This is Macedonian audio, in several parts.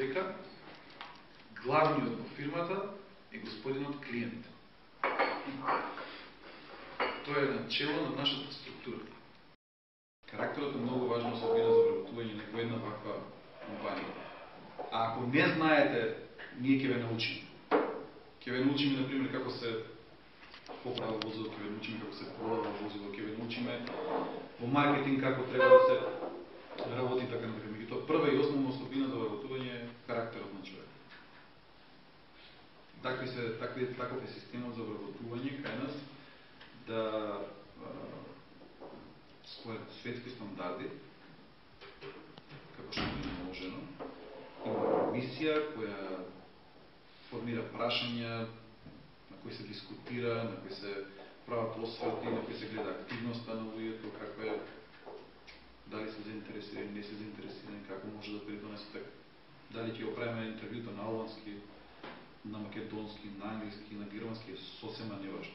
Дека главниот во фирмата е господинот клиент. Тоа е начело на нашата структура. Карактерот е многу важна особина за вработување на една ваква компанија. А ако не знаете, ние ќе ве научиме. Ќе ве научиме, например, како се поправа возило, ќе ве научиме како се продава возило, ќе ве научиме во маркетинг како треба да се работи така на така. Меѓутоа, прва и основна особина за вработување е карактерот на човек. Такви се такви таков е системот за вработување кај нас да според светски стандарди, како што е наложено, има комисија која формира прашања на кои се дискутира, на кои се прават освети, на кои се гледа активноста на луѓето, како е дали се заинтересирани, не се заинтересирани, како може да придонесе така, дали ќе оправиме интервјуто на албански, на македонски, на англиски, на германски, сосема неважно.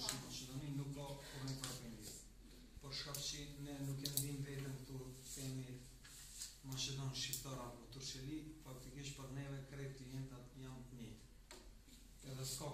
Maqedoni nuk ka kurrë përpendjes. Por shkak që ne nuk e ndim vetëm këtu themi Maqedon shqiptar apo turqeli, faktikisht për neve krejt klientat janë të njëjtë. Edhe s'ka